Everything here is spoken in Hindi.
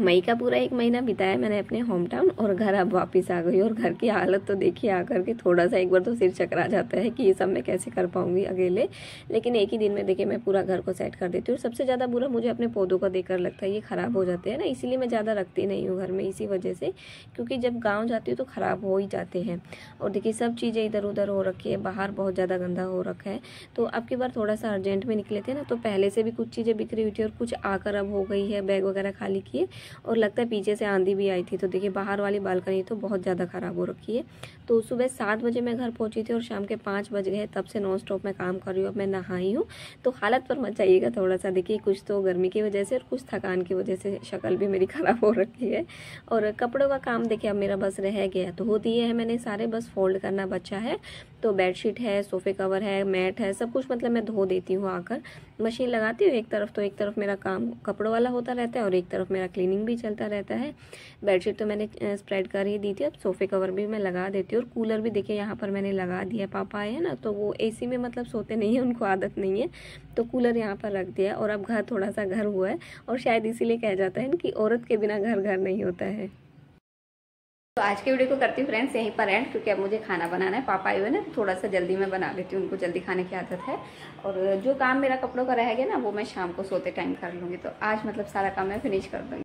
मई का पूरा एक महीना बिताया मैंने अपने होम टाउन और घर अब वापस आ गई और घर की हालत तो देखिए, आकर के थोड़ा सा एक बार तो सिर चकरा जाता है कि ये सब मैं कैसे कर पाऊँगी अकेले। लेकिन एक ही दिन में देखिए, मैं पूरा घर को सेट कर देती हूँ। और सबसे ज़्यादा बुरा मुझे अपने पौधों का देखकर लगता है, ये ख़राब हो जाते हैं ना। इसीलिए मैं ज़्यादा रखती नहीं हूँ घर में इसी वजह से, क्योंकि जब गाँव जाती हूँ तो ख़राब हो ही जाते हैं। और देखिए, सब चीज़ें इधर उधर हो रखी है, बाहर बहुत ज़्यादा गंदा हो रखा है। तो अब की बार थोड़ा सा अर्जेंट में निकले थे ना तो पहले से भी कुछ चीज़ें बिखरी हुई थी और कुछ आकर अब हो गई है, बैग वगैरह खाली किए। और लगता है पीछे से आंधी भी आई थी। तो देखिए, बाहर वाली बालकनी तो बहुत ज़्यादा ख़राब हो रखी है। तो सुबह सात बजे मैं घर पहुँची थी और शाम के पाँच बज गए। तब से नॉन स्टॉप मैं काम कर रही हूँ, अब मैं नहाई हूँ। तो हालत पर मत जाइएगा थोड़ा सा देखिए, कुछ तो गर्मी की वजह से और कुछ थकान की वजह से शक्ल भी मेरी ख़राब हो रखी है। और कपड़ों का काम देखिए, अब मेरा बस रह गया। तो हो दिए है, मैंने सारे बस फोल्ड करना बचा है। तो बेडशीट है, सोफे कवर है, मैट है, सब कुछ मतलब मैं धो देती हूँ आकर। मशीन लगाती हूँ, एक तरफ़ तो एक तरफ़ मेरा काम कपड़ों वाला होता रहता है और एक तरफ़ मेरा क्लीनिंग भी चलता रहता है। बेडशीट तो मैंने स्प्रेड कर ही दी थी, अब सोफे कवर भी मैं लगा देती हूँ और कूलर भी देखिए यहाँ पर मैंने लगा दिया पापा आए हैं ना तो वो एसी में मतलब सोते नहीं है, उनको आदत नहीं है तो कूलर यहाँ पर रख दिया और अब घर थोड़ा सा घर हुआ है और शायद इसीलिए कहा जाता है कि औरत के बिना घर घर नहीं होता है। तो आज के वीडियो को करती हूँ फ्रेंड्स, यहीं पर एंड क्योंकि अब मुझे खाना बनाना है। पापा आए हुए ना थोड़ा सा जल्दी मैं बना लेती हूँ, उनको जल्दी खाने की आदत है। और जो काम मेरा कपड़ों का रह गया ना, वो मैं शाम को सोते टाइम कर लूँगी। तो आज मतलब सारा काम मैं फिनिश कर दूँगी।